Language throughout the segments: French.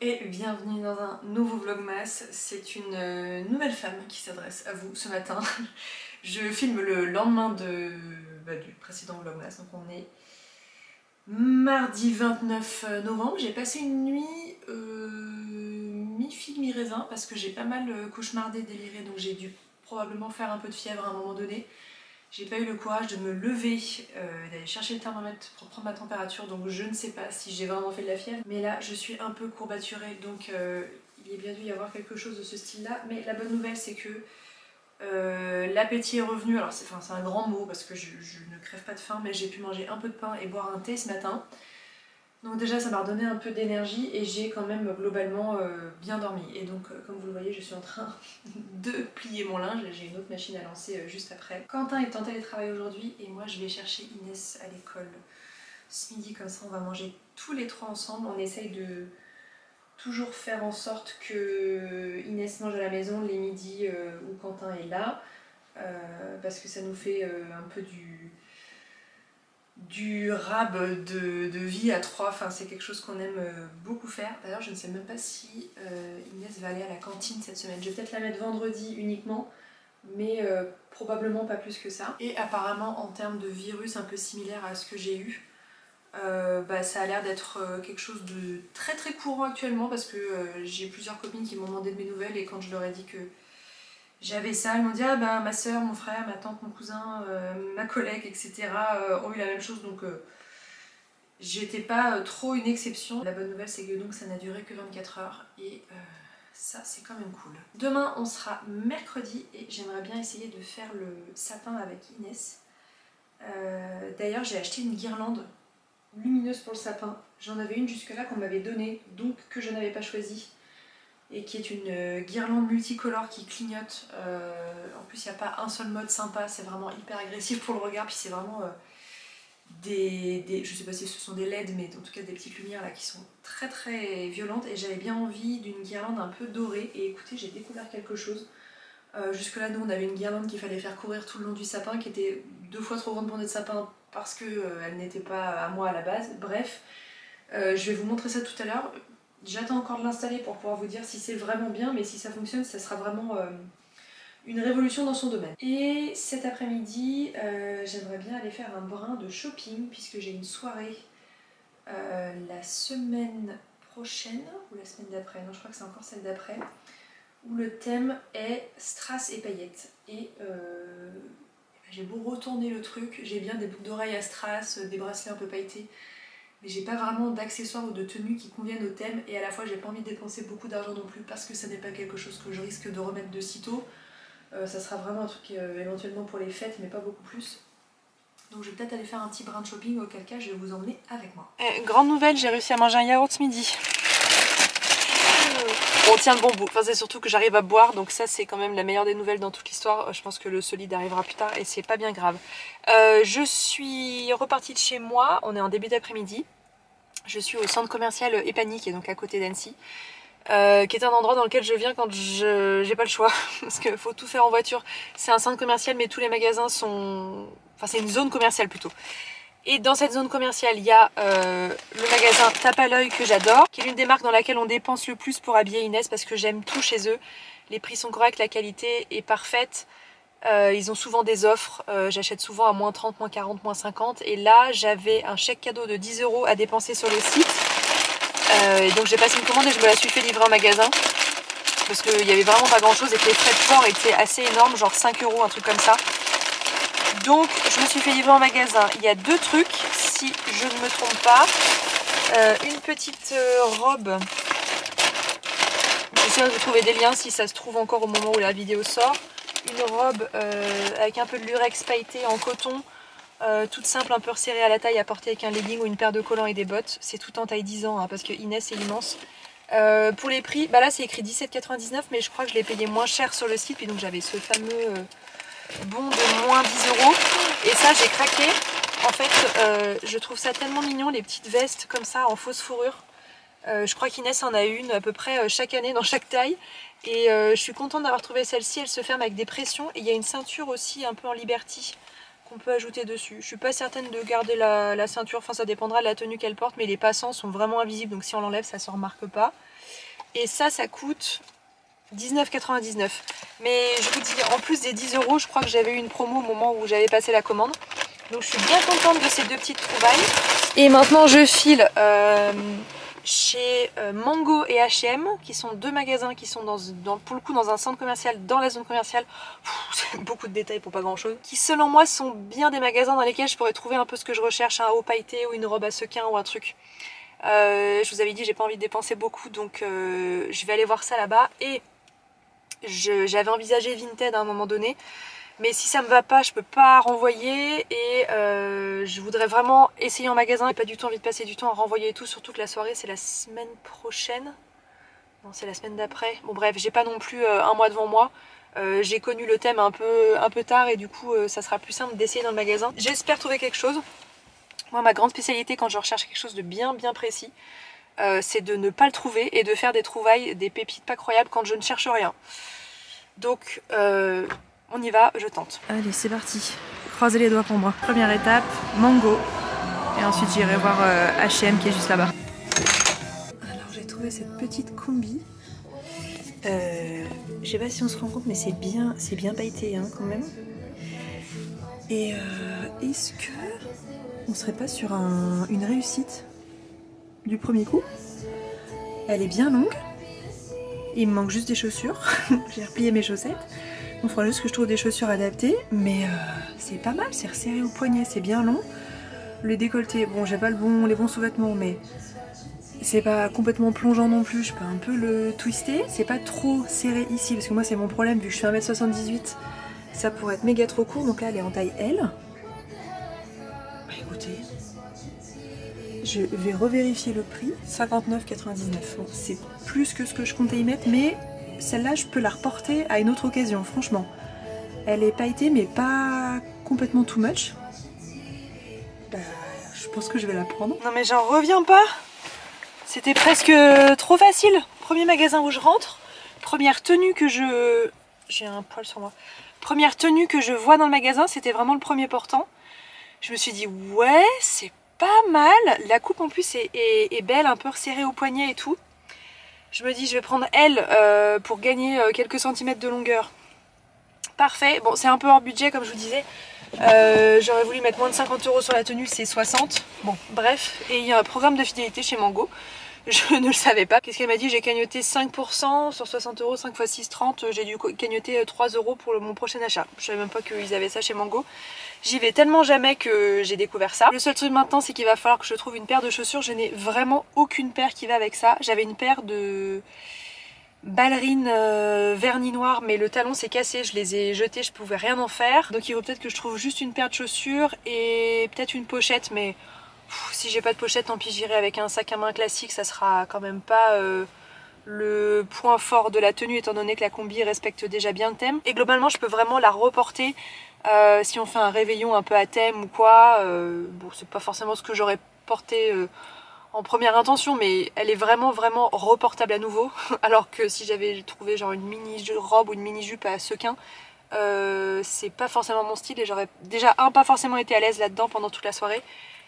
et bienvenue dans un nouveau vlogmas. C'est une euh, nouvelle femme qui s'adresse à vous ce matin. Je filme le lendemain de, bah, du précédent vlogmas, donc on est mardi 29 novembre. J'ai passé une nuit euh, mi-figue mi-raisin parce que j'ai pas mal euh, cauchemardé, déliré, donc j'ai dû probablement faire un peu de fièvre à un moment donné. J'ai pas eu le courage de me lever, euh, d'aller chercher le thermomètre pour prendre ma température, donc je ne sais pas si j'ai vraiment fait de la fièvre. Mais là, je suis un peu courbaturée, donc euh, il est bien dû y avoir quelque chose de ce style-là. Mais la bonne nouvelle, c'est que euh, l'appétit est revenu. Alors c'est un grand mot parce que je, je, ne crève pas de faim, mais j'ai pu manger un peu de pain et boire un thé ce matin. Donc déjà ça m'a redonné un peu d'énergie et j'ai quand même globalement euh, bien dormi. Et donc euh, comme vous le voyez je suis en train de plier mon linge, j'ai une autre machine à lancer euh, juste après. Quentin est en télétravail aujourd'hui et moi je vais chercher Inès à l'école ce midi comme ça on va manger tous les trois ensemble. On essaye de toujours faire en sorte que Inès mange à la maison les midis où Quentin est là parce que ça nous fait un peu du du rab de, vie à trois, enfin, c'est quelque chose qu'on aime euh, beaucoup faire. D'ailleurs je ne sais même pas si euh, Inès va aller à la cantine cette semaine. Je vais peut-être la mettre vendredi uniquement, mais euh, probablement pas plus que ça. Et apparemment en termes de virus un peu similaire à ce que j'ai eu, bah, ça a l'air d'être quelque chose de très très courant actuellement parce que j'ai plusieurs copines qui m'ont demandé de mes nouvelles et quand je leur ai dit que j'avais ça, ils m'ont dit ah bah ma soeur, mon frère, ma tante, mon cousin, euh, ma collègue, etc. Euh, ont eu la même chose donc euh, j'étais pas trop une exception. La bonne nouvelle c'est que donc ça n'a duré que 24 heures et ça c'est quand même cool. Demain on sera mercredi et j'aimerais bien essayer de faire le sapin avec Inès. D'ailleurs j'ai acheté une guirlande lumineuse pour le sapin. J'en avais une jusque là qu'on m'avait donnée donc que je n'avais pas choisie et qui est une euh, guirlande multicolore qui clignote. Euh, en plus, il n'y a pas un seul mode sympa, c'est vraiment hyper agressif pour le regard, puis c'est vraiment euh, des, des, Je sais pas si ce sont des LED, mais en tout cas des petites lumières là qui sont très très violentes et j'avais bien envie d'une guirlande un peu dorée et écoutez, j'ai découvert quelque chose. Jusque là, nous on avait une guirlande qu'il fallait faire courir tout le long du sapin qui était deux fois trop grande pour notre sapin parce qu'elle elle n'était pas à moi à la base. Bref, je vais vous montrer ça tout à l'heure. J'attends encore de l'installer pour pouvoir vous dire si c'est vraiment bien, mais si ça fonctionne, ça sera vraiment euh, une révolution dans son domaine. Et cet après-midi, euh, j'aimerais bien aller faire un brin de shopping, puisque j'ai une soirée euh, la semaine prochaine, ou la semaine d'après, non je crois que c'est encore celle d'après, où le thème est strass et paillettes. Et j'ai beau retourner le truc, j'ai bien des boucles d'oreilles à strass, des bracelets un peu pailletés, mais j'ai pas vraiment d'accessoires ou de tenues qui conviennent au thème et à la fois j'ai pas envie de dépenser beaucoup d'argent non plus parce que ça n'est pas quelque chose que je risque de remettre de sitôt. Euh, ça sera vraiment un truc euh, éventuellement pour les fêtes mais pas beaucoup plus. Donc je vais peut-être aller faire un petit brin shopping auquel cas je vais vous emmener avec moi. Eh, grande nouvelle, j'ai réussi à manger un yaourt ce midi. On tient le bon bout, enfin, c'est surtout que j'arrive à boire donc ça c'est quand même la meilleure des nouvelles dans toute l'histoire. Je pense que le solide arrivera plus tard et c'est pas bien grave. Euh, je suis repartie de chez moi, on est en début d'après-midi. Je suis au centre commercial Epany qui est donc à côté d'Annecy. Euh, qui est un endroit dans lequel je viens quand je j'ai pas le choix parce qu'il faut tout faire en voiture. C'est un centre commercial mais tous les magasins sont... Enfin c'est une zone commerciale plutôt. Et dans cette zone commerciale, il y a euh, le magasin Tape à l'œil que j'adore, qui est l'une des marques dans laquelle on dépense le plus pour habiller Inès parce que j'aime tout chez eux. Les prix sont corrects, la qualité est parfaite. Euh, ils ont souvent des offres, euh, j'achète souvent à moins 30, moins 40, moins 50 et là j'avais un chèque cadeau de 10 euros à dépenser sur le site et donc j'ai passé une commande et je me la suis fait livrer en magasin parce qu'il y avait vraiment pas grand chose et que les frais de port étaient assez énormes, genre 5 euros, un truc comme ça. Donc je me suis fait livrer en magasin. Il y a deux trucs, si je ne me trompe pas. Euh, une petite euh, robe. J'essaie de trouver des liens si ça se trouve encore au moment où la vidéo sort. Une robe euh, avec un peu de lurex pailleté en coton. toute simple, un peu resserrée à la taille à porter avec un legging ou une paire de collants et des bottes. C'est tout en taille 10 ans hein, parce que Inès est immense. pour les prix, bah là c'est écrit 17,99 mais je crois que je l'ai payé moins cher sur le site. Puis donc j'avais ce fameux bon de moins 10 euros. Et ça, j'ai craqué. En fait, euh, je trouve ça tellement mignon, les petites vestes comme ça en fausse fourrure. Euh, je crois qu'Inès en a une à peu près euh, chaque année dans chaque taille. Et je suis contente d'avoir trouvé celle-ci. Elle se ferme avec des pressions. Et il y a une ceinture aussi un peu en liberty qu'on peut ajouter dessus. Je suis pas certaine de garder la, ceinture, enfin ça dépendra de la tenue qu'elle porte, mais les passants sont vraiment invisibles, donc si on l'enlève, ça se remarque pas. Et ça, ça coûte 19,99. Mais je vous dis, en plus des 10 euros, je crois que j'avais eu une promo au moment où j'avais passé la commande. Donc je suis bien contente de ces deux petites trouvailles. Et maintenant je file euh, chez euh, Mango et H&M qui sont deux magasins qui sont dans, pour le coup dans un centre commercial, dans la zone commerciale. C'est beaucoup de détails pour pas grand chose. Qui selon moi sont bien des magasins dans lesquels je pourrais trouver un peu ce que je recherche, un haut pailleté ou une robe à sequin ou un truc. Euh, je vous avais dit j'ai pas envie de dépenser beaucoup donc je vais aller voir ça là-bas et j'avais envisagé Vinted à un moment donné mais si ça me va pas, je peux pas renvoyer et euh, je voudrais vraiment essayer en magasin. J'ai pas du tout envie de passer du temps à renvoyer et tout, surtout que la soirée c'est la semaine prochaine. Non, c'est la semaine d'après. Bon bref, j'ai pas non plus euh, un mois devant moi. Euh, j'ai connu le thème un peu, un peu tard et du coup ça sera plus simple d'essayer dans le magasin. J'espère trouver quelque chose. Moi ma grande spécialité quand je recherche quelque chose de bien bien précis, c'est de ne pas le trouver et de faire des trouvailles, des pépites pas croyables quand je ne cherche rien. Donc on y va, je tente. Allez, c'est parti. Croisez les doigts pour moi. Première étape, mango. Et ensuite j'irai voir H&M qui est juste là-bas. Alors j'ai trouvé cette petite combi. Euh, je sais pas si on se rend compte mais c'est bien, c'est bien pailleté hein, quand même. Et euh, est-ce que on serait pas sur une réussite? Du premier coup Elle est bien longue. Il me manque juste des chaussures. j'ai replié mes chaussettes. Il faudra juste que je trouve des chaussures adaptées, mais euh, c'est pas mal, c'est resserré au poignet, c'est bien long. Le décolleté, bon j'ai pas bon, les bons sous-vêtements, mais c'est pas complètement plongeant non plus, je peux un peu le twister. C'est pas trop serré ici, parce que moi c'est mon problème, vu que je suis 1m78, ça pourrait être méga trop court, donc là elle est en taille L. Bah écoutez, je vais revérifier le prix, 59,99. Bon, c'est plus que ce que je comptais y mettre, mais celle-là, je peux la reporter à une autre occasion, franchement. Elle est pailletée, mais pas complètement too much. Bah, je pense que je vais la prendre. Non mais j'en reviens pas C'était presque trop facile. Premier magasin où je rentre, première tenue que je... J'ai un poil sur moi. Première tenue que je vois dans le magasin, c'était vraiment le premier portant. Je me suis dit, ouais, c'est pas mal. La coupe en plus est, belle, un peu resserrée au poignet et tout. Je me dis je vais prendre elle euh, pour gagner euh, quelques centimètres de longueur. Parfait. Bon c'est un peu hors budget comme je vous disais. Euh, j'aurais voulu mettre moins de 50 euros sur la tenue, c'est 60. Bon bref. Et il y a un programme de fidélité chez Mango. Je ne le savais pas. Qu'est-ce qu'elle m'a dit? J'ai cagnoté 5% sur 60 euros, 5 x 6, 30. J'ai dû cagnoter 3 euros pour mon prochain achat. Je savais même pas qu'ils avaient ça chez Mango. J'y vais tellement jamais que j'ai découvert ça. Le seul truc maintenant c'est qu'il va falloir que je trouve une paire de chaussures. Je n'ai vraiment aucune paire qui va avec ça. J'avais une paire de ballerines euh, vernis noir mais le talon s'est cassé, je les ai jetées, je pouvais rien en faire. Donc il faut peut-être que je trouve juste une paire de chaussures et peut-être une pochette mais si j'ai pas de pochette tant pis j'irai avec un sac à main classique, ça sera quand même pas... Euh, le point fort de la tenue étant donné que la combi respecte déjà bien le thème. Et globalement je peux vraiment la reporter euh, si on fait un réveillon un peu à thème ou quoi, euh, bon c'est pas forcément ce que j'aurais porté euh, en première intention mais elle est vraiment vraiment reportable à nouveau alors que si j'avais trouvé genre une mini robe ou une mini jupe à sequin c'est pas forcément mon style et j'aurais déjà un pas forcément été à l'aise là-dedans pendant toute la soirée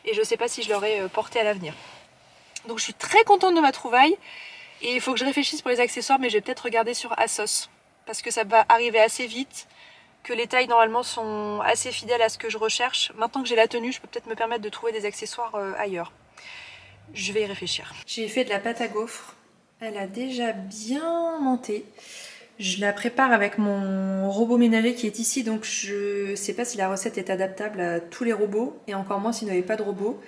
et je sais pas si je l'aurais porté à l'avenir. Donc je suis très contente de ma trouvaille et il faut que je réfléchisse pour les accessoires mais je vais peut-être regarder sur Asos parce que ça va arriver assez vite que les tailles normalement sont assez fidèles à ce que je recherche. Maintenant que j'ai la tenue, je peux peut-être me permettre de trouver des accessoires euh, ailleurs. Je vais y réfléchir. J'ai fait de la pâte à gaufres. Elle a déjà bien monté. Je la prépare avec mon robot ménager qui est ici, donc je sais pas si la recette est adaptable à tous les robots, et encore moins s'il n'y avait pas de robot.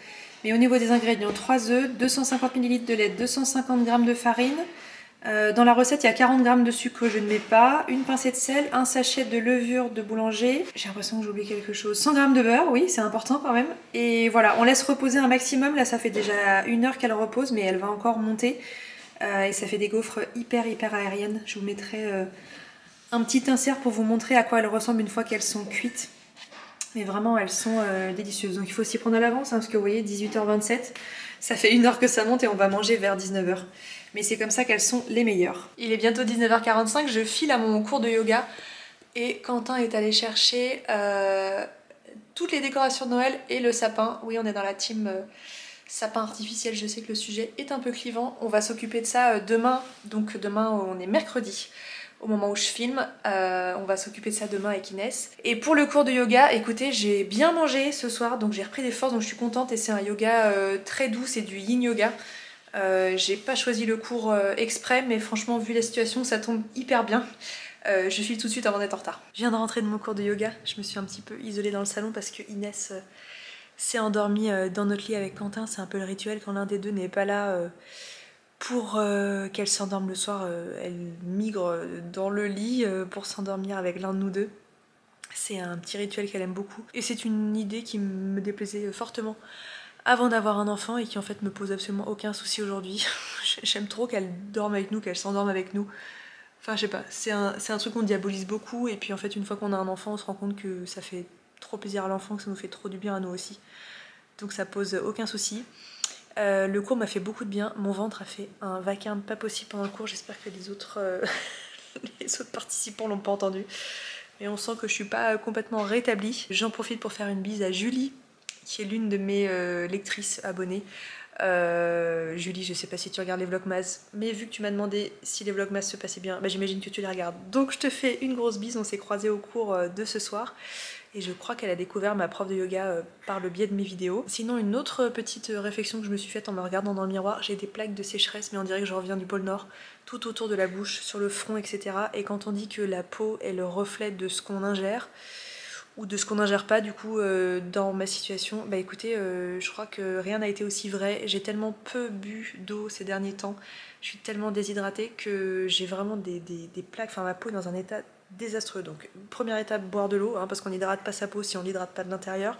Mais au niveau des ingrédients, 3 œufs, 250 ml de lait, 250 g de farine, euh, dans la recette, il y a 40 g de sucre que je ne mets pas, une pincée de sel, un sachet de levure de boulanger. J'ai l'impression que j'ai oublié quelque chose. 100 g de beurre, oui, c'est important quand même. Et voilà, on laisse reposer un maximum. Là, ça fait déjà une heure qu'elle repose, mais elle va encore monter. Euh, et ça fait des gaufres hyper, hyper aériennes. Je vous mettrai euh, un petit insert pour vous montrer à quoi elles ressemblent une fois qu'elles sont cuites. Mais vraiment, elles sont délicieuses. Donc il faut s'y prendre à l'avance, hein, parce que vous voyez, 18h27, ça fait une heure que ça monte et on va manger vers 19h mais c'est comme ça qu'elles sont les meilleures. Il est bientôt 19h45, je file à mon cours de yoga et Quentin est allé chercher euh, toutes les décorations de Noël et le sapin. Oui, on est dans la team euh, sapin artificiel. Je sais que le sujet est un peu clivant. On va s'occuper de ça euh, demain. Donc demain, on est mercredi au moment où je filme. Euh, on va s'occuper de ça demain avec Inès. Et pour le cours de yoga, écoutez, j'ai bien mangé ce soir, donc j'ai repris des forces, donc je suis contente. Et c'est un yoga très doux, c'est du yin yoga. j'ai pas choisi le cours exprès, mais franchement, vu la situation, ça tombe hyper bien. Euh, je file tout de suite avant d'être en retard. Je viens de rentrer de mon cours de yoga, je me suis un petit peu isolée dans le salon parce que Inès euh, s'est endormie euh, dans notre lit avec Quentin. C'est un peu le rituel quand l'un des deux n'est pas là pour qu'elle s'endorme le soir. elle migre dans le lit pour s'endormir avec l'un de nous deux. C'est un petit rituel qu'elle aime beaucoup. Et c'est une idée qui me déplaisait fortement avant d'avoir un enfant et qui en fait me pose absolument aucun souci aujourd'hui. J'aime trop qu'elle dorme avec nous, qu'elle s'endorme avec nous. Enfin, je sais pas, c'est un, un, truc qu'on diabolise beaucoup, et puis en fait, une fois qu'on a un enfant, on se rend compte que ça fait trop plaisir à l'enfant, que ça nous fait trop du bien à nous aussi. Donc ça pose aucun souci. Euh, le cours m'a fait beaucoup de bien, mon ventre a fait un vacarme pas possible pendant le cours, j'espère que les autres, euh, les autres participants l'ont pas entendu. Mais on sent que je suis pas complètement rétablie. J'en profite pour faire une bise à Julie, qui est l'une de mes euh, lectrices abonnées. Euh, Julie, je sais pas si tu regardes les vlogmas, mais vu que tu m'as demandé si les vlogmas se passaient bien, bah, j'imagine que tu les regardes. Donc je te fais une grosse bise, on s'est croisés au cours euh, de ce soir. Et je crois qu'elle a découvert ma prof de yoga euh, par le biais de mes vidéos. Sinon, une autre petite réflexion que je me suis faite en me regardant dans le miroir, j'ai des plaques de sécheresse, mais on dirait que je reviens du pôle Nord, tout autour de la bouche, sur le front, etc. Et quand on dit que la peau est le reflet de ce qu'on ingère, ou de ce qu'on n'ingère pas du coup euh, dans ma situation, bah écoutez, euh, je crois que rien n'a été aussi vrai. J'ai tellement peu bu d'eau ces derniers temps, je suis tellement déshydratée que j'ai vraiment des, plaques, enfin ma peau est dans un état désastreux. Donc première étape, boire de l'eau, hein, parce qu'on n'hydrate pas sa peau si on l'hydrate pas de l'intérieur.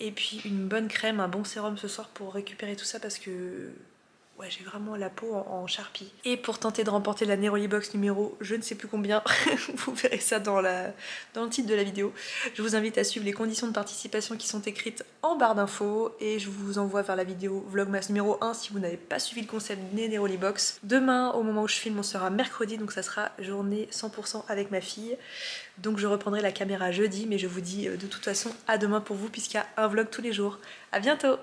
Et puis une bonne crème, un bon sérum ce soir pour récupérer tout ça parce que Ouais, j'ai vraiment la peau en, charpie. Et pour tenter de remporter la Neroli Box numéro je ne sais plus combien, vous verrez ça dans, la, dans le titre de la vidéo. Je vous invite à suivre les conditions de participation qui sont écrites en barre d'infos et je vous envoie vers la vidéo Vlogmas numéro 1 si vous n'avez pas suivi le concept Neroli Box. Demain, au moment où je filme, on sera mercredi, donc ça sera journée 100% avec ma fille. Donc je reprendrai la caméra jeudi, mais je vous dis euh, de toute façon à demain pour vous puisqu'il y a un vlog tous les jours. A bientôt